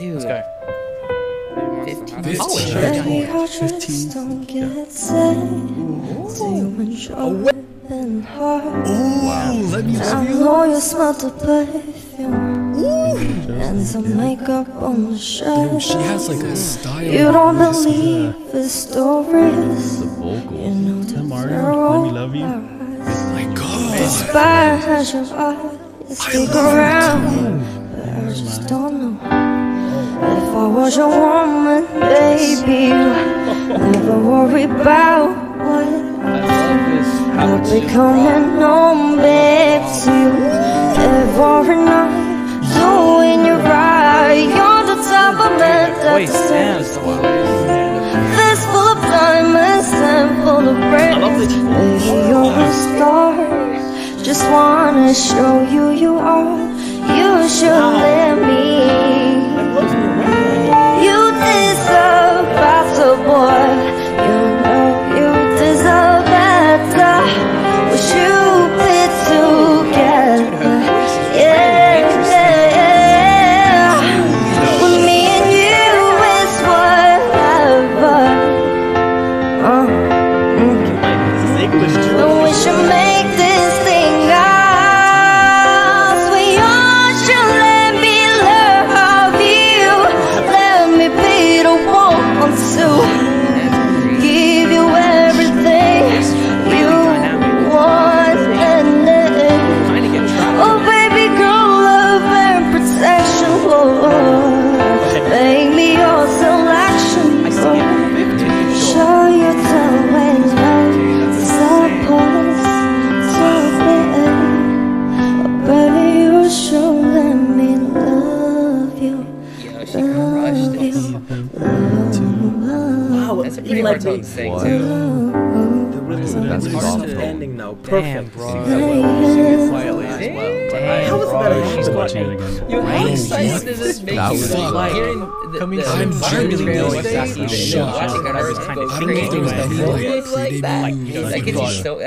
Dude. Let's go. 15. Fifteen. Oh, Baby, yeah. I just don't get sad. You enjoy and hard? Ooh, let me I know you smell the perfume and some makeup on the shirt. She has like a style. You don't believe his stories. You know that Mario, let me love you. lies. My God. Inspired as you are, you stick around, but I just don't know. If I was your woman, baby, never worry about what I'll be coming home, babe, to you every night. You right, you're the type of man that Wait, Sam. deserves Fist full of diamonds and full of brains. Baby, you're a star. Just wanna show you you are. You should Show. She crushed it. you. Wow, That's a pretty let hard me to sing, What? too. the rhythm That's is awesome. ending now. Damn, Perfect. bro. quietly as well. But I, Damn, How was bro. that? She's watching it again. Yo, how Right. excited does this make That you? was Like, hearing the, Coming the, I'm the genuinely trail know exactly exactly the the show. show. Watching I her was go kind of crazy. thinking it was that Like, whole, like, moves like that. big, Like, like, just so